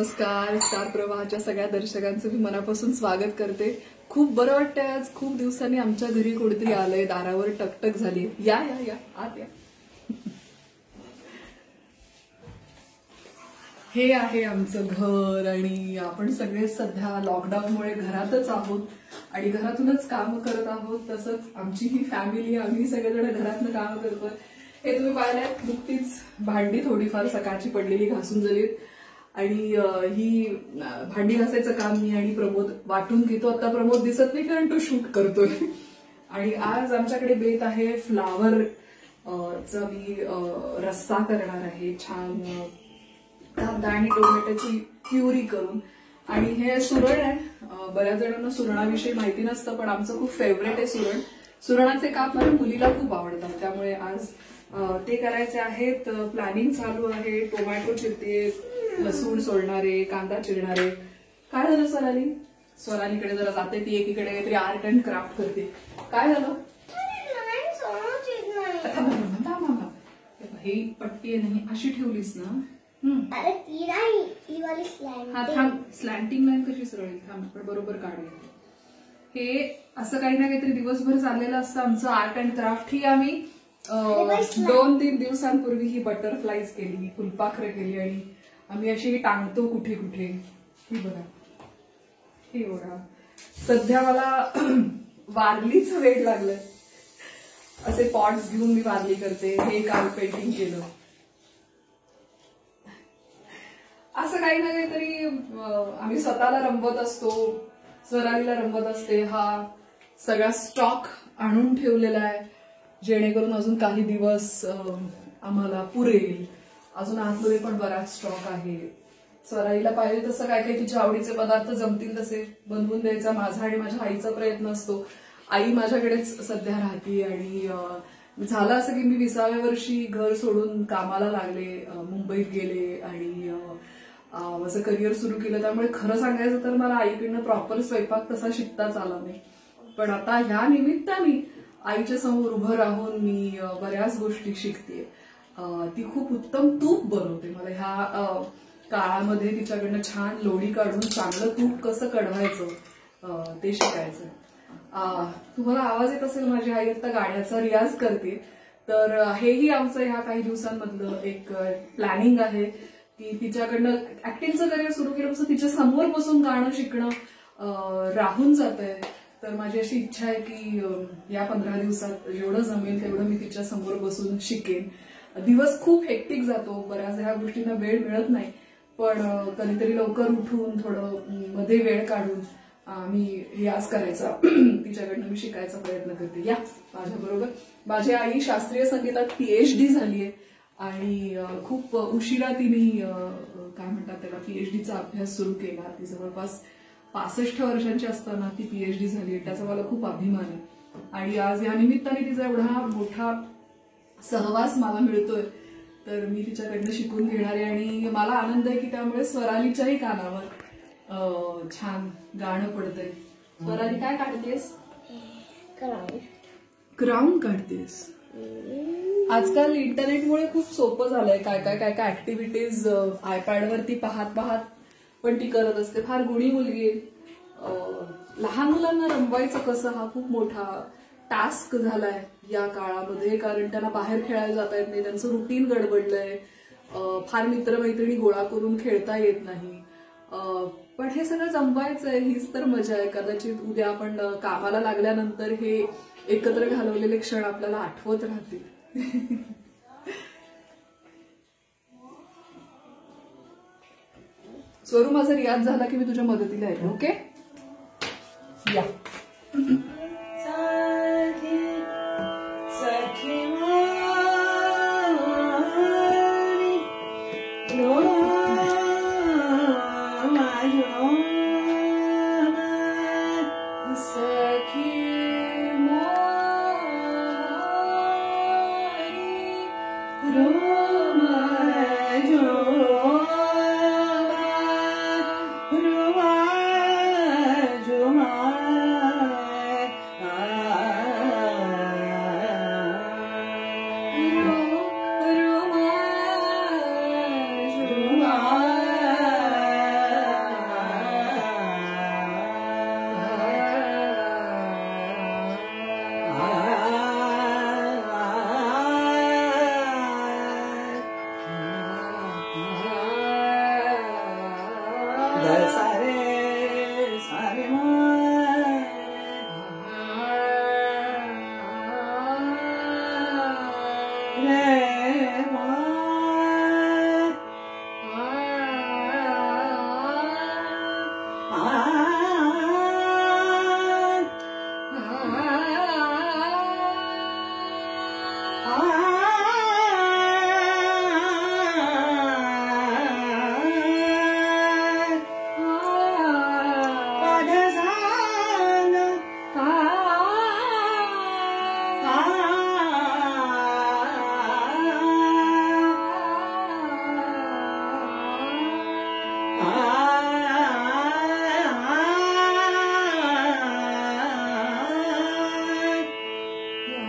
नमस्कार स्टार प्रवाहाच्या सगळ्या दर्शकांचं मी मनापासून स्वागत करते. खूप बरं वाटतंय आज. खूप दिवसांनी आमच्या घरी कोणीतरी आलंय. दारावर टकटक झाली या या या. आत या. हे आहे आमचं घर आणि आपण सगळे सध्या लॉकडाऊनमुळे घरातच आहोत आणि घरातूनच काम करत आहोत. तसंच आमची ही फॅमिली आम्ही सगळेजण घरातनं काम करतोय. हे तुम्ही पाहिलंय नुकतीच भांडी थोडीफार सकाळची पडलेली घासून झालीत. आणि ही भांडी घासायचं काम मी आणि प्रमोद वाटून घेतो. आता प्रमोद दिसत नाही कारण तो शूट करतोय. आणि आज आमच्याकडे बेत आहे फ्लावर चा मी रस्सा करणार आहे छान कांदा आणि टोमॅटोची प्युरी करून. आणि हे सुरण आहे. बऱ्याच जणांना सुरणाविषयी माहिती नसतं पण आमचं खूप फेवरेट आहे सुरण. सुरणाचे काप माझ्या मुलीला खूप आवडतात. त्यामुळे आज ते करायचे आहेत. प्लॅनिंग चालू आहे. टोमॅटो चिरते लसूण सोडणारे कांदा चिरणारे. काय झालं सोनाली सोनालीकडे जरा जाते ती एकीकडे काहीतरी आर्ट अँड क्राफ्ट करते. काय झालं? थांबा, हे पट्टी आहे नाही अशी ठेवलीस ना. हम्म. हा थांब. स्लॅन्टिंग लाईन कशी सरळ? थांब पण बरोबर काढूया. हे असं काही ना काहीतरी दिवसभर चाललेलं असतं आमचं आर्ट अँड क्राफ्ट ही आम्ही दोन तीन दिवसांपूर्वी ही बटरफ्लाईज केली फुलपाखरं केली आणि आम्ही अशी टांगतो कुठे कुठे. ही बघा. हे बघा सध्या मला वारलीच वेळ लागलंय. असे पॉट्स घेऊन मी वारली करते. हे काल पेंटिंग केलं. असं काही ना काहीतरी आम्ही स्वतःला रंगवत असतो. स्वरालीला रंगवत असते. हा सगळा स्टॉक आणून ठेवलेला आहे. जेणेकरून अजून काही दिवस आम्हाला पुरेल अजून आतमध्ये पण बराच स्टॉक आहे. चराईला पाहिजे तसं काय काही तिच्या आवडीचे पदार्थ जमतील तसे बनवून द्यायचा माझा आणि माझ्या आईचा प्रयत्न असतो. आई माझ्याकडेच सध्या राहते आणि झालं असं की मी विसाव्या वर्षी घर सोडून कामाला लागले मुंबईत गेले आणि माझं करिअर सुरू केलं. त्यामुळे खरं सांगायचं तर मला आईकडनं प्रॉपर स्वयंपाक तसा शिकताच आला नाही. पण आता ह्या निमित्ताने आईच्या समोर उभं राहून मी बऱ्याच गोष्टी शिकते. ती खूप उत्तम तूप बनवते. मला ह्या काळामध्ये तिच्याकडनं छान लोणी काढून चांगलं तूप कसं कढवायचं ते शिकायचं. तुम्हाला आवाज येत असेल माझी आई आता गाण्याचा रियाज करते. तर हेही आमचं ह्या काही दिवसांमधलं एक प्लॅनिंग आहे की तिच्याकडनं ऍक्टिंगचं करिअर सुरू केलं तिच्या समोर बसून गाणं शिकणं राहून जात आहे तर माझी अशी इच्छा आहे की या पंधरा दिवसात जेवढं जमेल तेवढं मी तिच्या समोर बसून शिकेन. दिवस खूप हेक्टिक जातो बऱ्याच ह्या गोष्टींना वेळ मिळत नाही. पण कधीतरी लवकर उठून थोडं मध्ये वेळ काढून आम्ही रियाज करायचा. तिच्याकडनं मी शिकायचा प्रयत्न करते. या माझ्याबरोबर माझी आई शास्त्रीय संगीतात पीएचडी झाली आहे आणि खूप उशिरा तिने काय म्हणतात त्याला पीएचडीचा अभ्यास सुरू केला. ती जवळपास पासष्ट वर्षांची असताना ती पीएचडी झाली. आहे त्याचा मला खूप अभिमान आहे. आणि आज या निमित्ताने तिचा एवढा मोठा सहवास मला मिळतोय. तर मी तिच्याकडनं शिकून घेणार आहे आणि मला आनंद आहे की त्यामुळे स्वरालीच्याही कानावर छान गाणं पडतंय. स्वराली काय काढतेस? क्राऊन काढतेस. आजकाल इंटरनेटमुळे खूप सोपं झालंय. काय काय काय काय ऍक्टिव्हिटीज आयपॅडवरती पाहत पाहत पण ती करत असते. फार गुणी मुलगी आहे. लहान मुलांना रमवायचं कसं हा खूप मोठा टास्क झालाय या काळामध्ये. कारण त्यांना बाहेर खेळायला जाता येत नाही. त्यांचं रुटीन गडबडलंय. फार मित्रमैत्रिणी गोळा करून खेळता येत नाही. पण हे सगळं जमवायचंय. हीच तर मजा आहे. कदाचित उद्या आपण कामाला लागल्यानंतर हे एकत्र घालवलेले क्षण आपल्याला आठवत राहतील. स्वरू माझा रियाज झाला की मी तुझ्या मदतीला येते हो. ओके? या.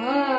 Wow.